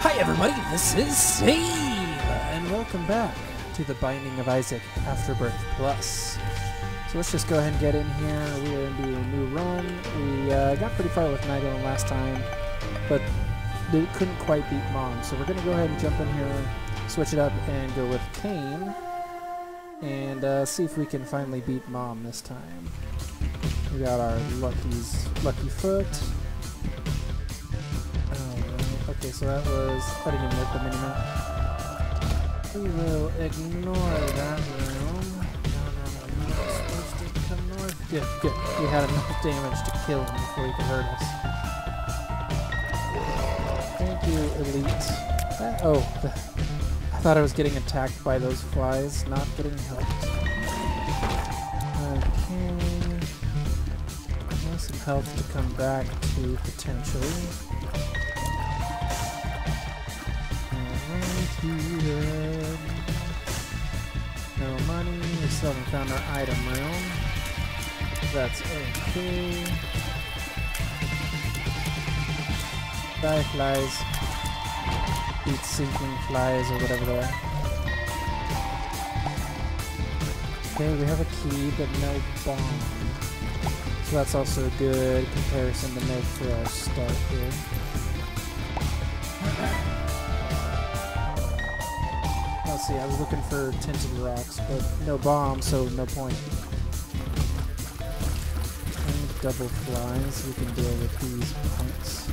Hi everybody, this is Steve, and welcome back to the Binding of Isaac Afterbirth Plus. So let's just go ahead and get in here. We are into a new run. We uh, got pretty far with Magdalene last time, but they couldn't quite beat Mom. So we're going to go ahead and jump in here, switch it up, and go with Cain, and uh, see if we can finally beat Mom this time. We got our Lucky's Lucky Foot. Okay, so that was. I didn't even look the minimap. We will ignore that room. Come north. Good, good. We had enough damage to kill him before he could hurt us. Thank you, Elite. That, oh, I thought I was getting attacked by those flies, not getting helped. Okay. Some health to come back to potentially. No money. We still haven't found our item room. That's okay. Die flies. Eat sinking flies or whatever they are. Okay, we have a key, but no bomb. So that's also a good comparison to make for our start here. See, I was looking for tinted rocks, but no bomb, so no point. And double flies, we can deal with these points.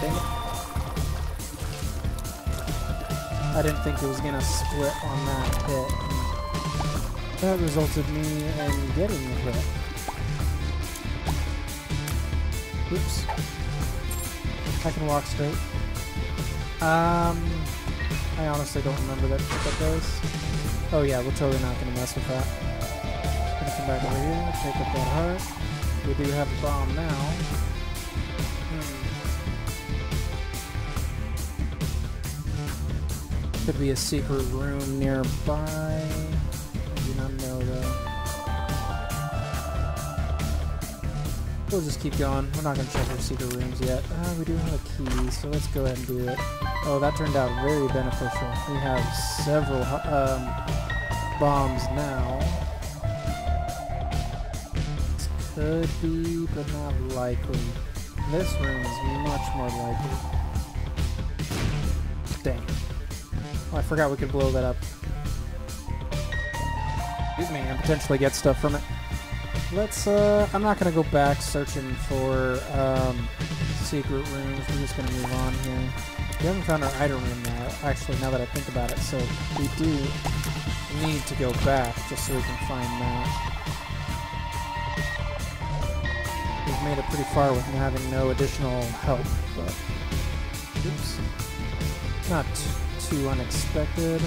Dang it. I didn't think it was gonna split on that hit. That resulted me in getting the hit. Oops. I can walk straight. Um, I honestly don't remember that. Oh yeah, we're totally not gonna mess with that. Gonna come back over here, take up that heart. We do have a bomb now. Could be a secret room nearby. I do not know though. We'll just keep going. We're not going to check our secret rooms yet. Uh, we do have a key, so let's go ahead and do it. Oh, that turned out very beneficial. We have several um, bombs now. This could be, but not likely. This room is much more likely. Dang. Oh, I forgot we could blow that up. Excuse me, and potentially get stuff from it. Let's, uh, I'm not gonna go back searching for, um, secret rooms. We're just gonna move on here. We haven't found our item room now, actually, now that I think about it, so we do need to go back just so we can find that. We've made it pretty far with having no additional help, but... Oops. Not too unexpected.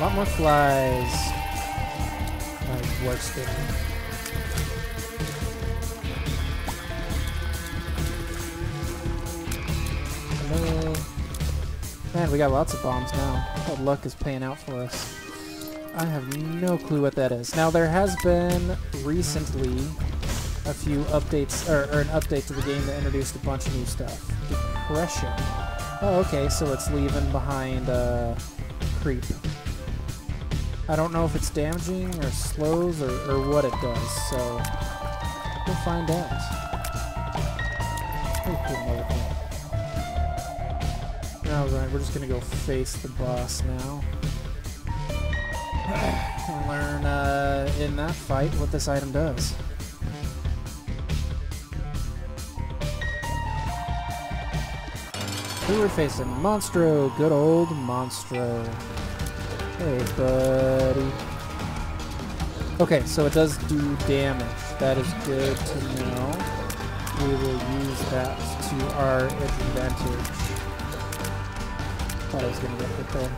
A lot more flies. My worst thing. Man, we got lots of bombs now. That luck is paying out for us. I have no clue what that is. Now, there has been recently a few updates, or, or, an update to the game that introduced a bunch of new stuff. Depression. Oh, okay, so it's leaving behind uh, creep. I don't know if it's damaging or slows or, or what it does, so we'll find out. Alright, we're just gonna go face the boss now. and learn uh, in that fight what this item does. Who we're facing? Monstro, good old Monstro. Hey, buddy. Okay, so it does do damage. That is good to know. We will use that to our advantage. Thought I was gonna get hit there.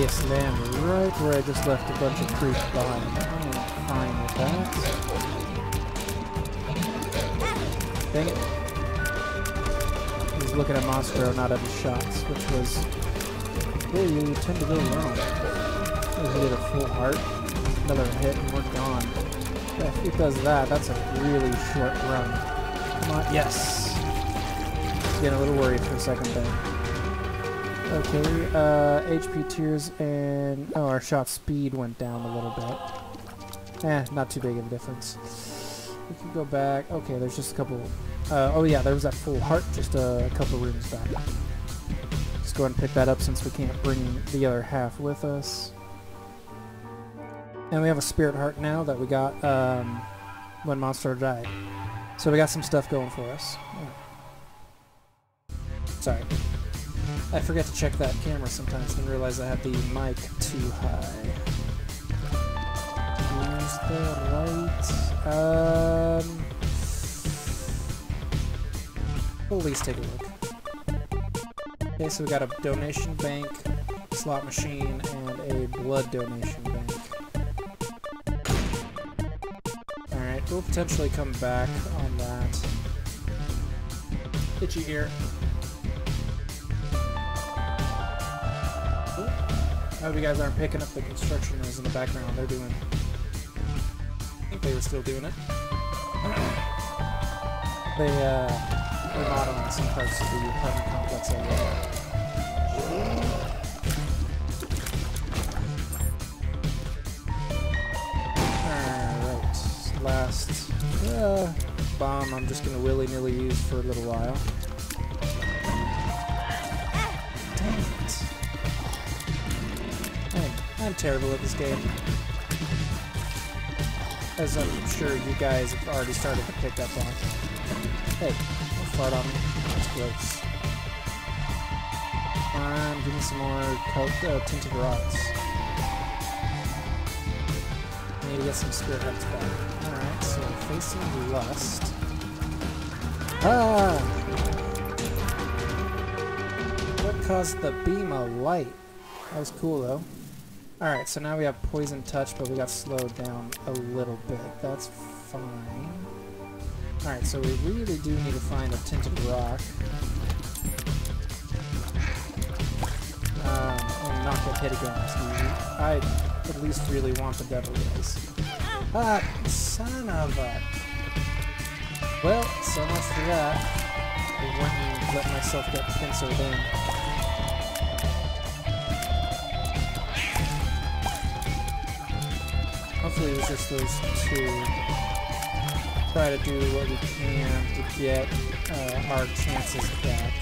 Yes, land right where I just left a bunch of creep behind. I'm fine with that. Dang it. Looking at Monstro, not at his shots, which was they tend to go wrong. There's a full heart. Another hit and we're gone. If he does that, that's a really short run. Come on, yes! Getting a little worried for a second there. Okay, uh, HP tears and... Oh, our shot speed went down a little bit. Eh, not too big of a difference. We can go back. Okay, there's just a couple... Uh, oh yeah, there was that full heart just a couple rooms back. Let's go ahead and pick that up since we can't bring the other half with us. And we have a spirit heart now that we got um, when Monstro died. So we got some stuff going for us. Oh. Sorry. I forget to check that camera sometimes and realize I have the mic too high. Here's the light. Um, we'll at least take a look. Okay, so we got a donation bank, slot machine, and a blood donation bank. Alright, we'll potentially come back on that. Itchy ear. I hope you guys aren't picking up the construction noise in the background. They're doing... I think they were still doing it. they, uh, remodeling some parts of the apartment complex over Alright, last uh, bomb I'm just gonna willy-nilly use for a little while. I'm terrible at this game. As I'm sure you guys have already started to pick up on. Hey, me. That's gross. On, give me some more uh, tinted rocks. I need to get some spirit hearts back. Alright, so facing lust. Ah! What caused the beam of light? That was cool though. Alright, so now we have Poison Touch, but we got slowed down a little bit. That's fine. Alright, so we really do need to find a Tinted Rock. Um, and not get hit again. I at least really want the Devil Rays. Ah, son of a... Well, so much for that. I and let myself get pincered in. Hopefully it was just those two. Try to do what we can to get uh, our chances back.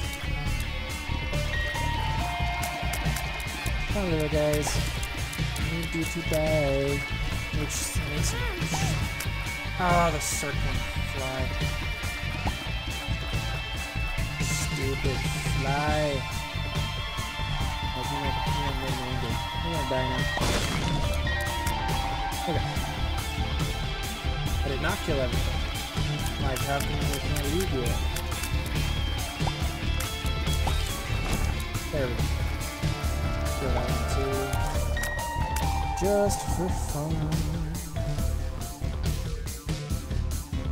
Hello guys. Need you to die. Which makes. Ah, oh, the circling fly. Stupid fly. You're gonna, you're gonna die now. Okay. Did not kill everything. Like, how we can't leave you? There we go. Kill. Just for fun.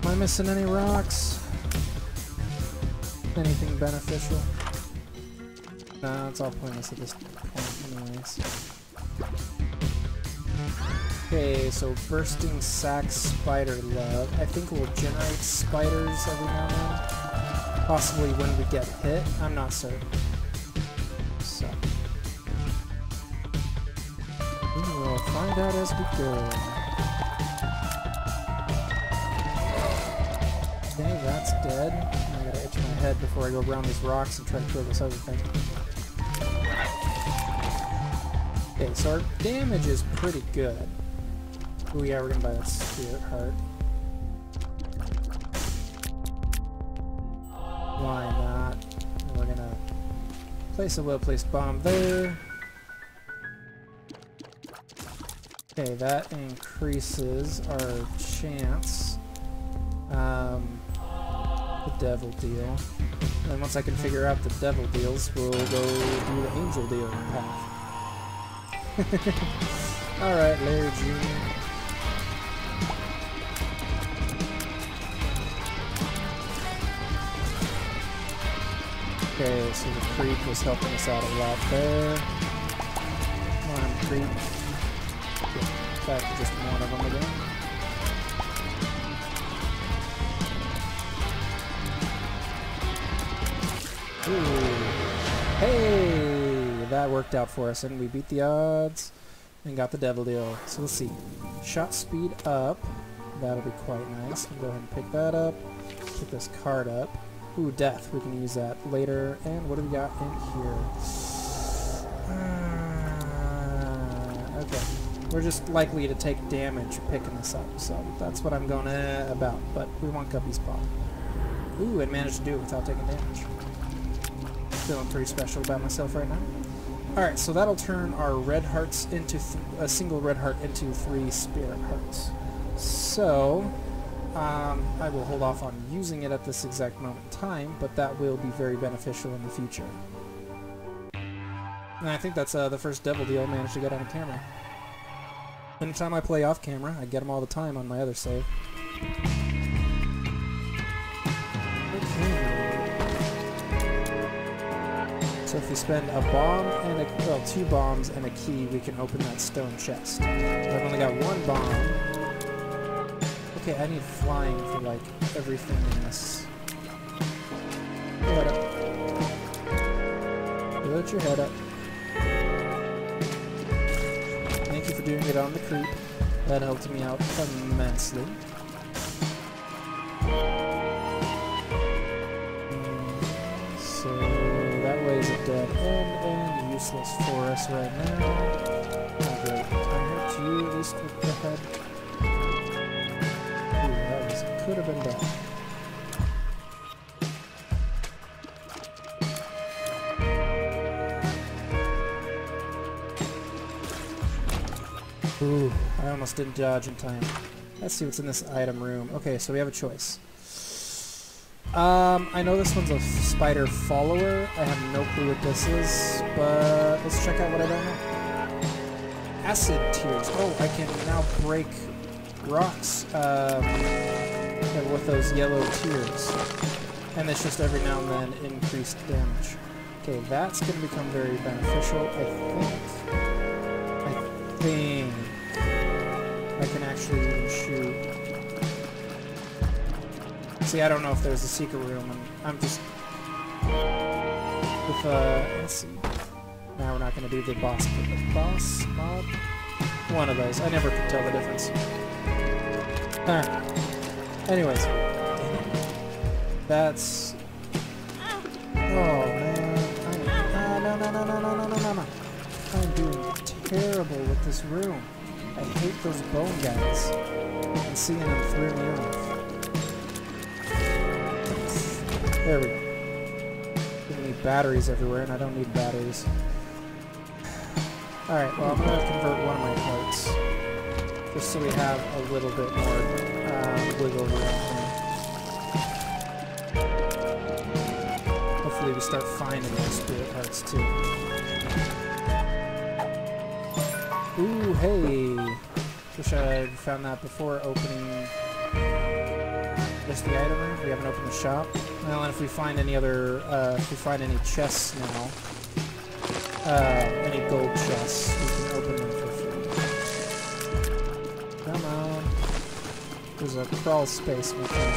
Am I missing any rocks? Anything beneficial? Nah, it's all pointless at this point anyways. Okay, so Bursting Sack Spider Love. I think we'll generate spiders every now and then. Possibly when we get hit. I'm not certain. So. We will find out as we go. Okay, that's dead. I gotta itch my head before I go around these rocks and try to kill this other thing. Okay, so our damage is pretty good. Oh yeah, we're gonna buy that spirit heart. Why not? We're gonna place a well-placed bomb there. Okay, that increases our chance. Um, the devil deal. And once I can figure out the devil deals, we'll go do the angel deal path. Alright, Larry Jr. Okay, so the creep was helping us out a lot there. on him, creep. In fact, just one of them again. Ooh. Hey! That worked out for us, and we beat the odds and got the devil deal. So let's see. Shot speed up. That'll be quite nice. I'll go ahead and pick that up. Pick this card up. Ooh, death. We can use that later. And what do we got in here? Uh, okay. We're just likely to take damage picking this up, so that's what I'm going to about. But we want Guppy's Paw. Ooh, and managed to do it without taking damage. Feeling pretty special about myself right now. Alright, so that'll turn our red hearts into a single red heart into three spirit hearts. So, um, I will hold off on using it at this exact moment in time, but that will be very beneficial in the future. And I think that's uh, the first devil deal I managed to get on camera. Anytime I play off camera, I get them all the time on my other save. So if we spend a bomb and a, well, two bombs and a key, we can open that stone chest. I've only got one bomb. Okay, I need flying for like everything in this. Put up. Put your head up. Thank you for doing it on the creep. That helped me out immensely. So that way is a dead end and useless for us right now. Great. I hurt you at least with the head. Could have been bad. Ooh, I almost didn't dodge in time. Let's see what's in this item room. Okay, so we have a choice. Um, I know this one's a spider follower. I have no clue what this is, but let's check out what I don't know. Acid tears. Oh, I can now break rocks um, with those yellow tears. And it's just every now and then increased damage. Okay, that's going to become very beneficial, I think. I think I can actually even shoot See, I don't know if there's a secret room, and I'm just... With, uh, let's see. Now we're not going to do the boss, the boss mob? One of those. I never could tell the difference. Alright. Anyways. That's... Oh, man. I'm, no, no, no, no, no, no, no, no, no. I'm doing terrible with this room. I hate those bone guys. And seeing them through me off. There we go. Giving batteries everywhere, and I don't need batteries. Alright, well, I'm going to convert one of my parts. Just so we have a little bit more here. Hopefully we start finding those spirit hearts, too. Ooh, hey! Wish I would found that before opening just the item room. We haven't opened the shop. Well, and if we find any other, uh, if we find any chests now, uh, any gold chests, There's a crawl space mechanic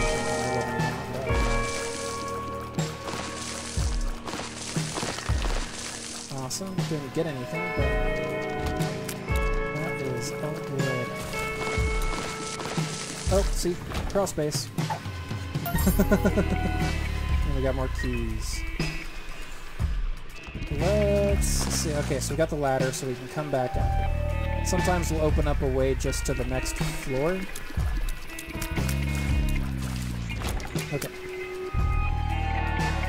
Awesome. Didn't get anything, but that is all good. Oh, see? Crawl space and we got more keys. Let's see. Okay, so we got the ladder, so we can come back up. Sometimes we'll open up a way just to the next floor.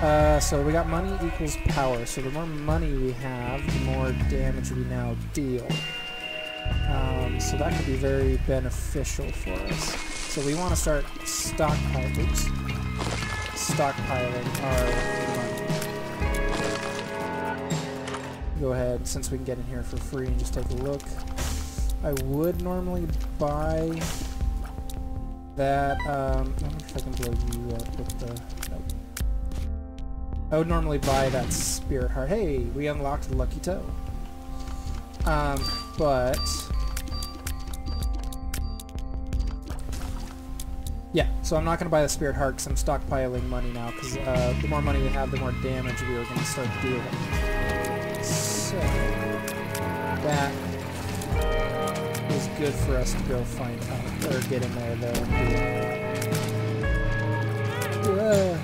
Uh, so we got money equals power. So the more money we have, the more damage we now deal. Um, so that could be very beneficial for us. So we want to start stockpiling. Oops. Stockpiling our money. Go ahead, since we can get in here for free and just take a look. I would normally buy that. Um, I wonder if I can blow you up with the. I would normally buy that spirit heart. Hey, we unlocked Lucky Toe. Um, but yeah, so I'm not going to buy the Spirit Heart because I'm stockpiling money now. Because uh, the more money we have, the more damage we are going to start dealing. So that is good for us to go find out or get in there though. Uh,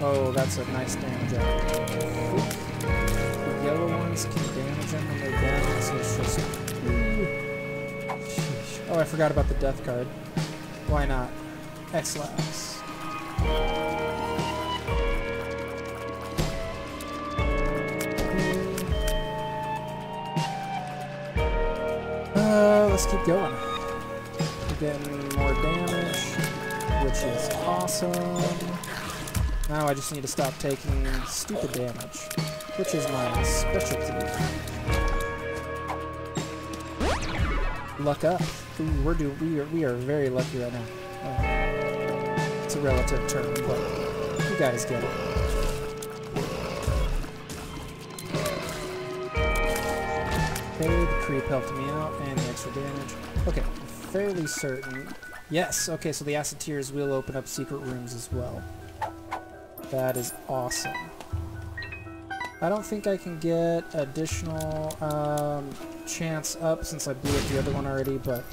Oh, that's a nice damage out. The yellow ones can damage them when they're down, so it's just... Oh, I forgot about the death card. Why not? X-Lax. Uh, let's keep going. Getting more damage, which is awesome. Now I just need to stop taking stupid damage, which is my specialty. Luck up. Ooh, we're do we are we are very lucky right now. Oh. It's a relative term, but you guys get it. Okay, the creep helped me out, and the extra damage. Okay, fairly certain. Yes, okay, so the acid tears will open up secret rooms as well. That is awesome. I don't think I can get additional um, chance up since I blew up the other one already, but...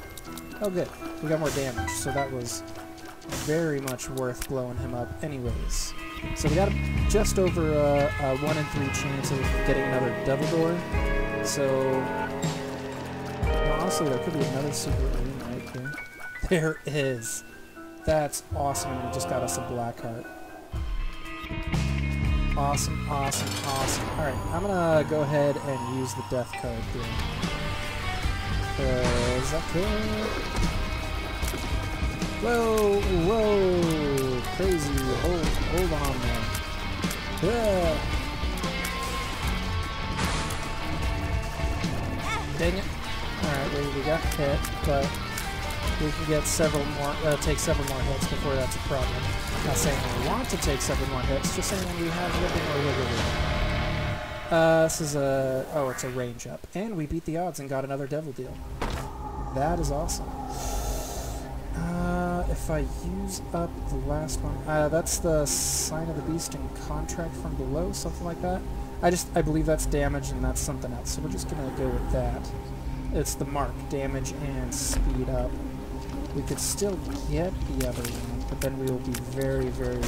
Oh good, we got more damage, so that was very much worth blowing him up anyways. So we got just over a, a 1 in 3 chance of getting another Devil Door. So... Well, honestly, there could be another secret room. There is! That's awesome, we just got us a Black Heart. Awesome, awesome, awesome. Alright, I'm gonna go ahead and use the death card here. Cause I. Whoa, whoa, crazy. Hold, hold on man. Yeah. Dang it. Alright, we got hit, but we can get several more, uh, take several more hits before that's a problem. Not saying we want to take several more hits, just saying we have a little bit more. Uh, this is a, oh, it's a range up. And we beat the odds and got another devil deal. That is awesome. Uh, if I use up the last one, uh, that's the Sign of the Beast and Contract from Below, something like that. I just, I believe that's damage and that's something else, so we're just gonna go with that. It's the mark, damage and speed up. We could still get the other one, but then we will be very, very weak.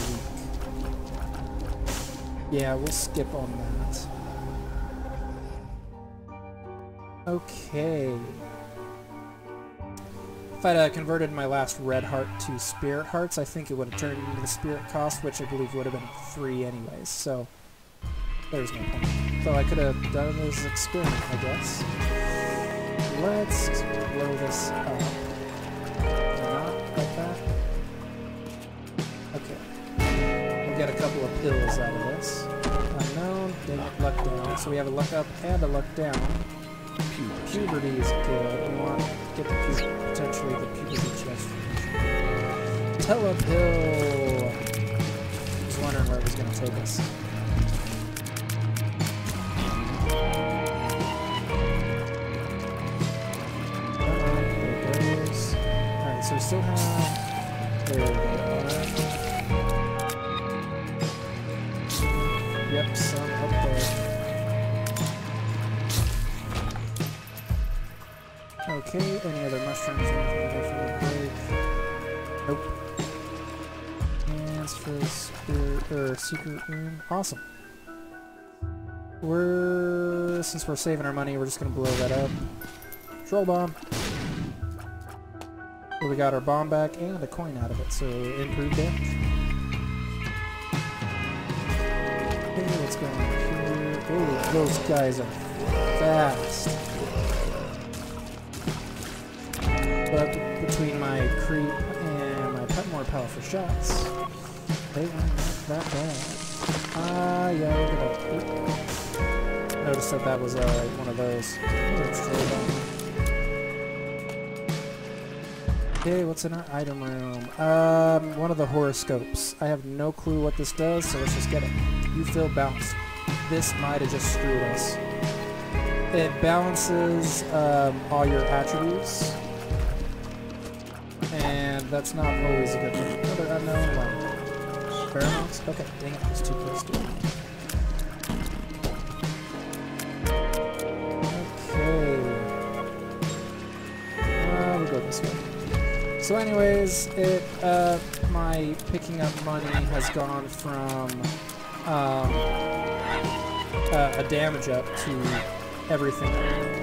Yeah, we'll skip on that. Okay. If I'd uh, converted my last red heart to spirit hearts, I think it would have turned into the spirit cost, which I believe would have been free anyways, so there's no point. So I could have done this experiment, I guess. Let's blow this up. It, luck down. So we have a luck up and a luck down. Puberty is good. We want to get the pu potentially the puberty chest. Telepill! I was wondering where it was going to take us. Or secret room. Awesome. We're since we're saving our money, we're just gonna blow that up. Troll bomb. Well, we got our bomb back and a coin out of it, so improved damage. Okay, let's go on here. Oh, those guys are fast. But between my creep and my pet more powerful shots, they that bad. Ah, yeah, look at that. Noticed that that was uh, one of those. Okay, what's in our item room? Um, one of the horoscopes. I have no clue what this does, so let's just get it. You feel bounced. this might have just screwed us. It balances um, all your attributes, and that's not always a good thing. Another unknown one. Pheromones? Okay, dang it, it's too close to it. So anyways, it, uh, my picking up money has gone from, um, uh, a damage up to everything.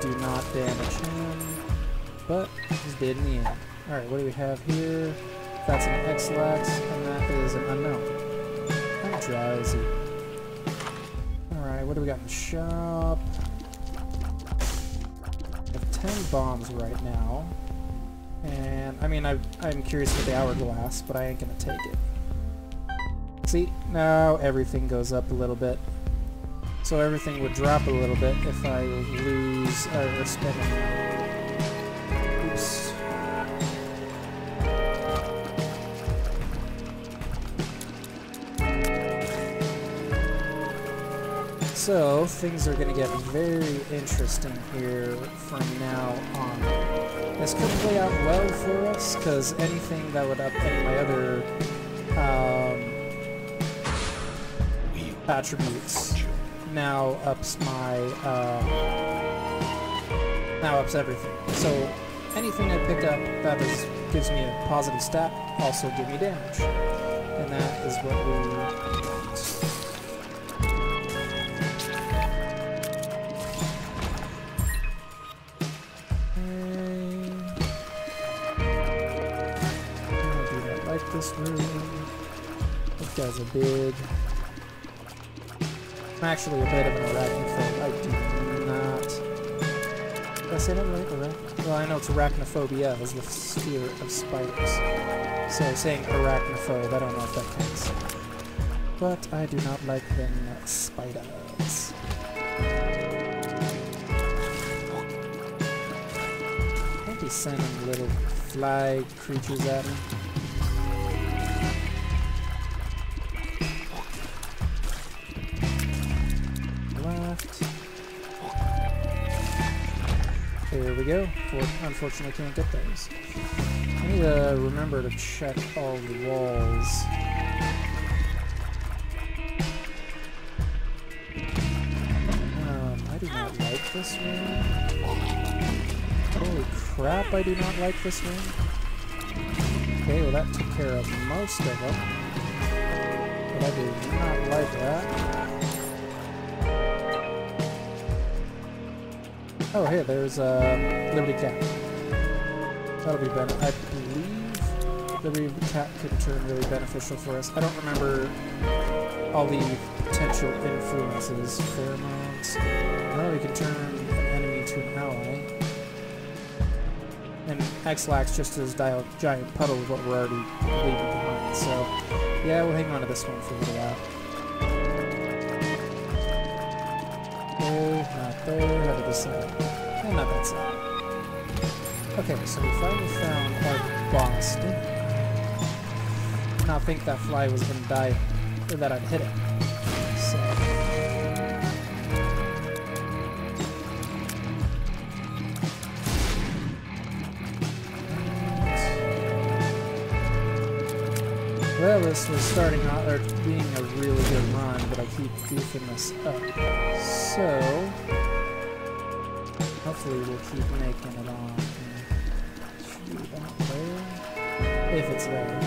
Do not damage him, but he's dead in the end. Alright, what do we have here? That's an X-Lax, and that is an unknown. How drowsy. Alright, what do we got in the shop? I have 10 bombs right now. And, I mean, I, I'm curious about the hourglass, but I ain't gonna take it. See, now everything goes up a little bit. So everything would drop a little bit if I lose uh, or it. Oops. So things are going to get very interesting here from now on. This could play out well for us because anything that would up any of my other um, attributes now ups my uh, now ups everything. So anything I pick up that is gives me a positive stat also give me damage, and that is what we this room. This guy's a big. I'm actually a bit of an arachnophobe. I do not. Did I say that right? Arach well, I know it's arachnophobia is the fear of spiders. So saying arachnophobe, I don't know if that counts. But I do not like them spiders. Can't be sending little fly creatures at me. Go. For, unfortunately, can't get those. I need to remember to check all the walls. Um, I do not like this room. Holy crap, I do not like this room. Okay, well that took care of most of them. But I do not like that. Oh, hey, there's uh, Liberty Cap. That'll be better. I believe Liberty Cap could turn really beneficial for us. I don't remember all the potential influences. Pheromones. No, we can turn an enemy to an ally. And X-Lax just as a giant puddle of what we're already leaving behind. So, yeah, we'll hang on to this one for a little while. Not there. How to decide? And not that side. Okay, so we finally found our boss. Did not think that fly was gonna die, or that I'd hit it. So. Well, this was starting out, or being a really good run, but I keep goofing this up. So, hopefully we'll keep making it on. If it's there.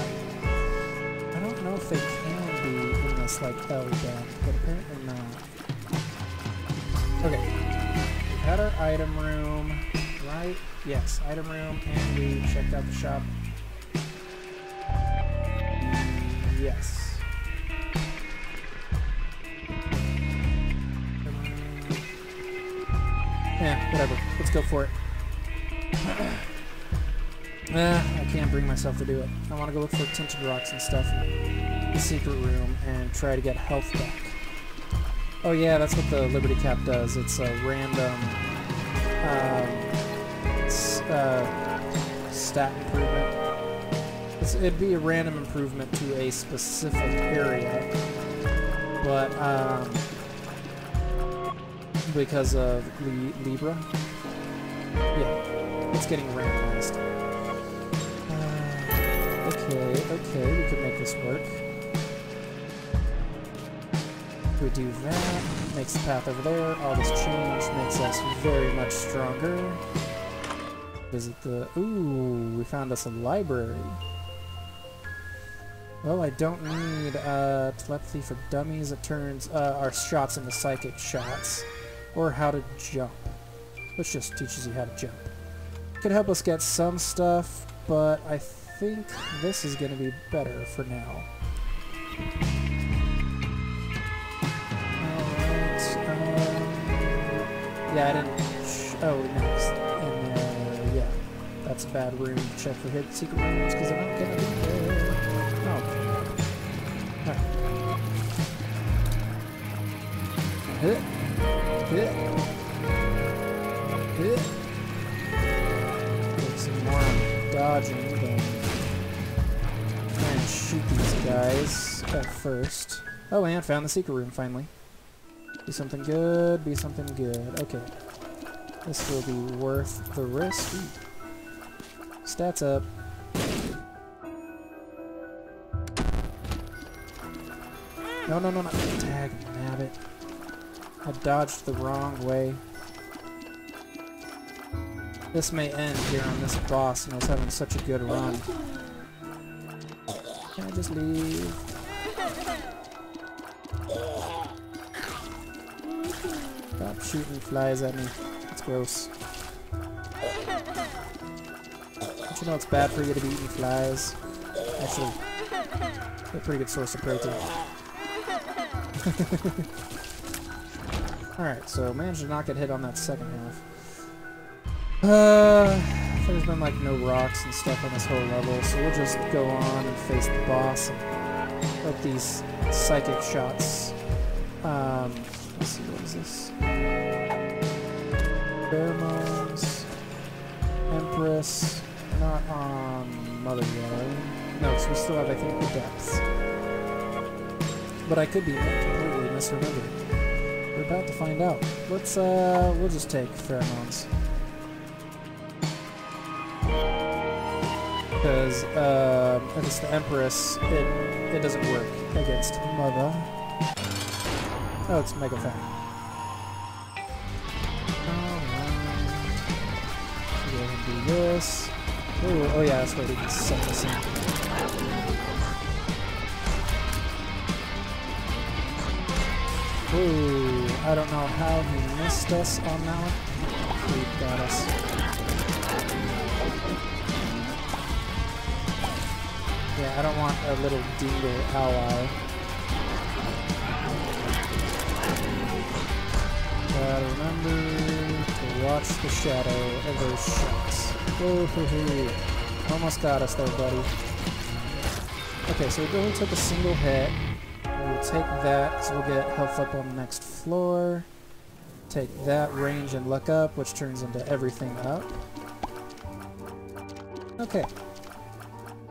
I don't know if they can be in this, like, L bend, but apparently not. Okay. We had our item room, right? Yes, item room, and we checked out the shop. Yes. Yeah, whatever. Let's go for it. Eh, I can't bring myself to do it. I want to go look for tinted rocks and stuff. the secret room and try to get health back. Oh yeah, that's what the Liberty Cap does. It's a random um, s- uh, stat improvement. It's, it'd be a random improvement to a specific area, but um, because of Li- Libra, yeah, it's getting randomized. Uh, okay, okay, we could make this work. We do that, makes the path over there. All this change makes us very much stronger. Visit the... Ooh, we found us a library. Well, I don't need uh, telepathy for dummies. It turns uh, our shots into psychic shots. Or how to jump. Which just teaches you how to jump. Could help us get some stuff, but I think this is going to be better for now. Alright, um, yeah, I didn't, oh, it's in there, yeah. That's a bad room to check for hidden secret rooms, because they're not gonna be there. Oh. Alright. Hit. Get more dodging than try and shoot these guys at first. Oh, and found the secret room finally. Be something good, be something good. Okay. This will be worth the risk. Ooh. Stats up. No, no, no, no. Tag, nabbit. I dodged the wrong way. This may end here on this boss, and I was having such a good run. Can I just leave? Stop shooting flies at me. It's gross. Don't you know it's bad for you to be eating flies? Actually, a pretty good source of protein. Alright, so managed to not get hit on that second half. Uh, there's been like no rocks and stuff on this whole level, so we'll just go on and face the boss and let these psychic shots. Um, let's see, what is this? Pheromones, Empress, not on Mother Yellow. No, because we still have, I think, the depths. But I could be completely misremembering. About to find out. Let's, uh, we'll just take pheromones. Because, if it's the Empress, it, it doesn't work against Mother. Oh, it's Mega Fatty. Alright. Go ahead and do this. Ooh, oh yeah, that's we can set this in. Ooh, I don't know how he missed us on that one. He got us. Yeah, I don't want a little dingle ally. Gotta remember to watch the shadow of those shots. Hoo, hoo. Almost got us there, buddy. Okay, so we only took a single hit. We'll take that, so we'll get health up on the next floor. Take that range and luck up, which turns into everything up. Okay.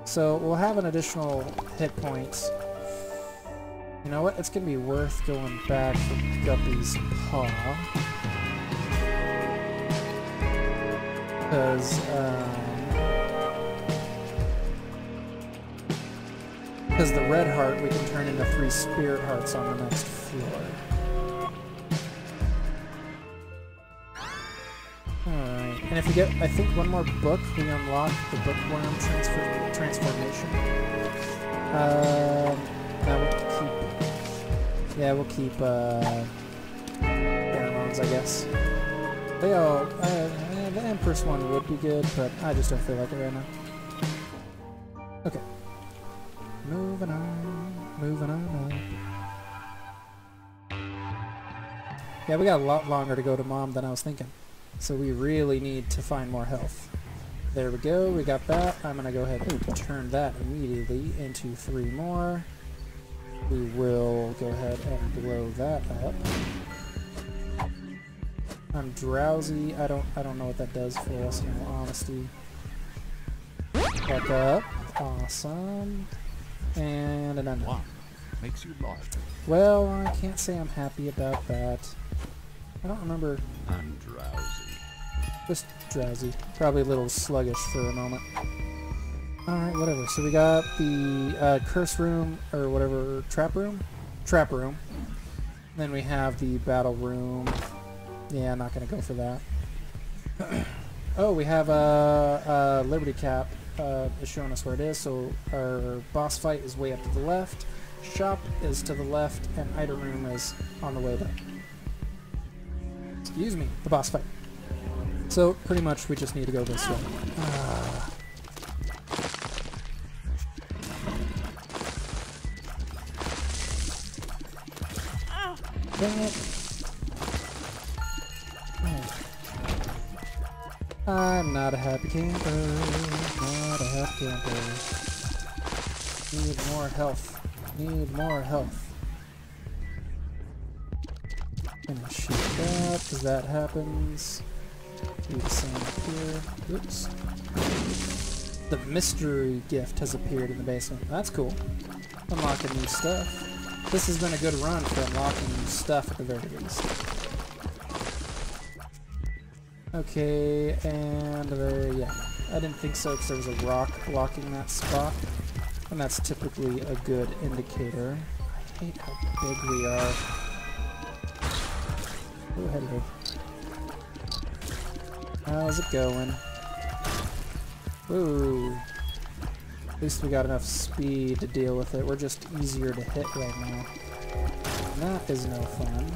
So we'll have an additional hit points. You know what? It's gonna be worth going back for Guppy's paw. Because, uh, Because the red heart we can turn into three spirit hearts on the next floor. Alright, and if we get, I think, one more book, we unlock the bookworm transfer transformation. Um, we'll keep, yeah, we'll keep, uh, pheromones, I guess. They all, uh, the Empress one would be good, but I just don't feel like it right now. Okay. Moving on, up. Yeah, we got a lot longer to go to Mom than I was thinking. So we really need to find more health. There we go, we got that. I'm gonna go ahead and turn that immediately into three more. We will go ahead and blow that up. I'm drowsy. I don't I don't know what that does for us in all honesty. Fuck up. Awesome. And an. Makes you large? Well, I can't say I'm happy about that. I don't remember. I'm drowsy. Just drowsy. Probably a little sluggish for a moment. Alright, whatever. So we got the uh, curse room, or whatever, trap room? Trap room. Then we have the battle room. Yeah, I'm not going to go for that. oh, we have a, a Liberty Cap uh, is showing us where it is. So our boss fight is way up to the left. Shop is to the left, and item room is on the way down. Excuse me, the boss fight. So pretty much we just need to go this way. Ah. Dang it. Oh. I'm not a happy camper. Not a happy camper. Need more health. Need more health. Gonna shoot that, because that happens. Do the same here. Oops. The mystery gift has appeared in the basement. That's cool. Unlocking new stuff. This has been a good run for unlocking new stuff at the very least. Okay, and there, yeah. I didn't think so because there was a rock blocking that spot. And that's typically a good indicator. I hate how big we are. Oh, hello. How's it going? Ooh. At least we got enough speed to deal with it. We're just easier to hit right now. That is no fun.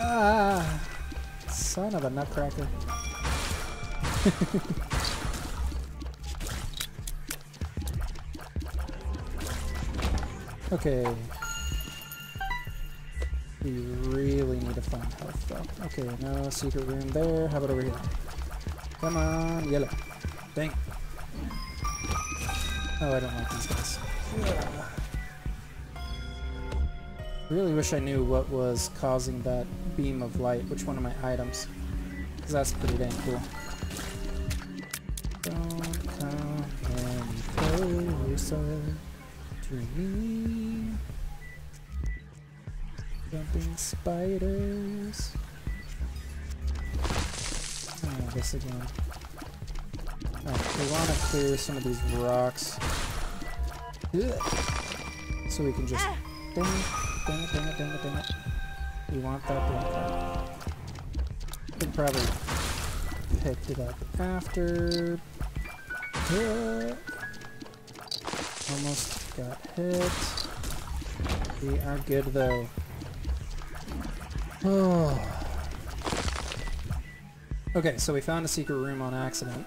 Ah! Son of a nutcracker. okay. We really need to find health though. Okay, no secret room there. How about over here? Come on, yellow. Dang. Oh, I don't like these guys. Really wish I knew what was causing that beam of light, which one of my items. Because that's pretty dang cool. Don't come any closer me. Jumping spiders. Oh, this again. Oh, we want to clear some of these rocks. Ugh. So we can just... Ah. Dang it, dang it, dang it, dang it, dang it. We want that block. Could probably picked it up after. Ugh. Almost hit. We are good though. Oh. Okay, so we found a secret room on accident.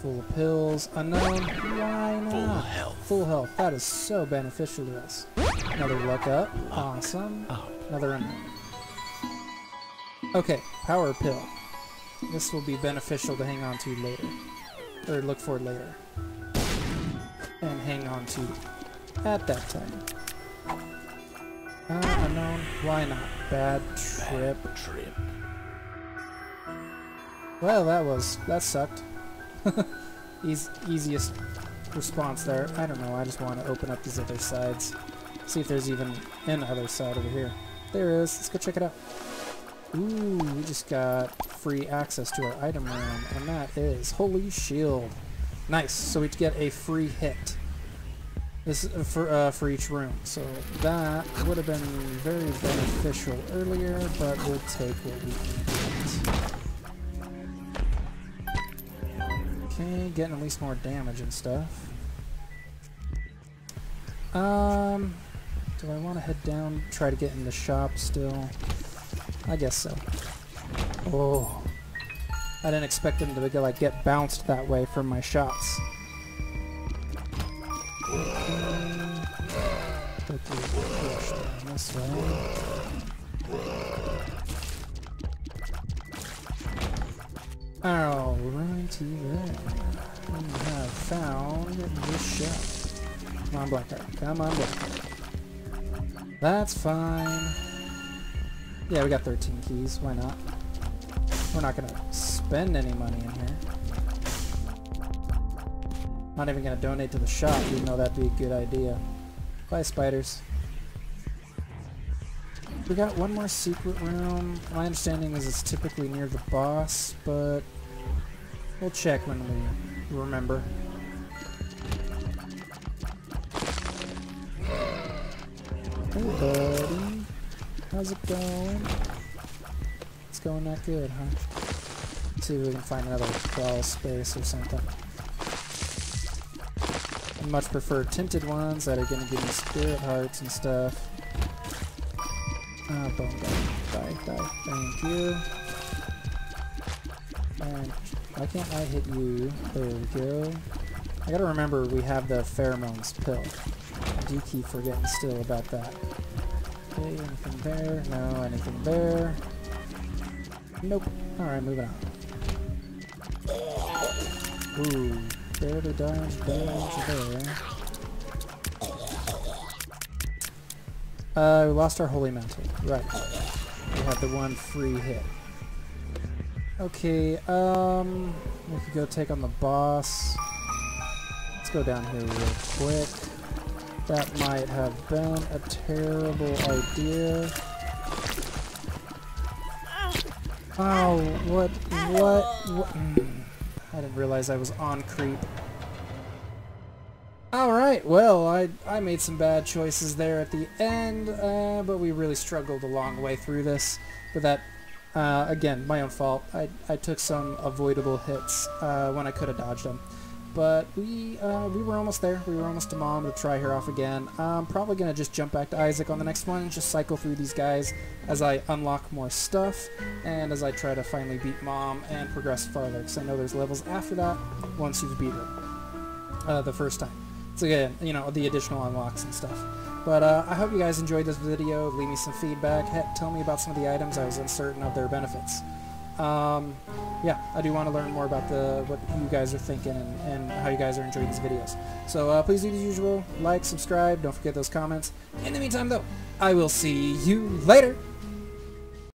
Full of pills. Unknown. Why not? Full health. Full health. That is so beneficial to us. Another luck up. Awesome. Up. Another unknown. Okay, power pill. This will be beneficial to hang on to later. Or look for later. And hang on to at that time. Uh, unknown. Why not? Bad trip. Trip. Well, that was... that sucked. Eas easiest response there. I don't know, I just want to open up these other sides. See if there's even an other side over here. There is. Let's go check it out. Ooh, we just got free access to our item room, and that is Holy Shield. Nice. So we get a free hit. This for uh, for each room. So that would have been very beneficial earlier, but we'll take what we can get. Okay, getting at least more damage and stuff. Um, do I want to head down, try to get in the shop still? I guess so. Oh. I didn't expect him to like get bounced that way from my shots. We have found. Come on, Blackheart. Come on. That's fine. Yeah, we got 13 keys. Why not? We're not to spend any money in here. Not even to donate to the shop, even though that'd be a good idea. Bye, spiders. We got one more secret room. My understanding is it's typically near the boss, but we'll check when we remember. Hey buddy, how's it going? It's going that good, huh? Let's see if we can find another crawl space or something. Much prefer tinted ones that are gonna give me spirit hearts and stuff. Ah, bone die, die, die. Thank you. And why can't I hit you? There we go. I gotta remember we have the pheromones pill. I do keep forgetting still about that. Okay, anything there? No, anything there? Nope. Alright, moving on. Ooh, dodge there. Uh, we lost our holy mantle. Right. We have the one free hit. Okay, um, we could go take on the boss. Let's go down here real quick. That might have been a terrible idea. Oh, what, what, what? Mm, I didn't realize I was on creep. Alright, well, I, I made some bad choices there at the end, uh, but we really struggled a long way through this. But that, uh, again, my own fault. I, I took some avoidable hits uh, when I could have dodged them. But we uh, we were almost there. We were almost to Mom to try her off again. I'm probably going to just jump back to Isaac on the next one and just cycle through these guys as I unlock more stuff and as I try to finally beat Mom and progress farther. Because I know there's levels after that once you've beat her uh, the first time. So again, you know, the additional unlocks and stuff. But uh, I hope you guys enjoyed this video. Leave me some feedback. Heck, tell me about some of the items I was uncertain of their benefits. Um, yeah, I do want to learn more about the what you guys are thinking and, and how you guys are enjoying these videos. So uh, please do the usual. Like, subscribe. Don't forget those comments. In the meantime, though, I will see you later.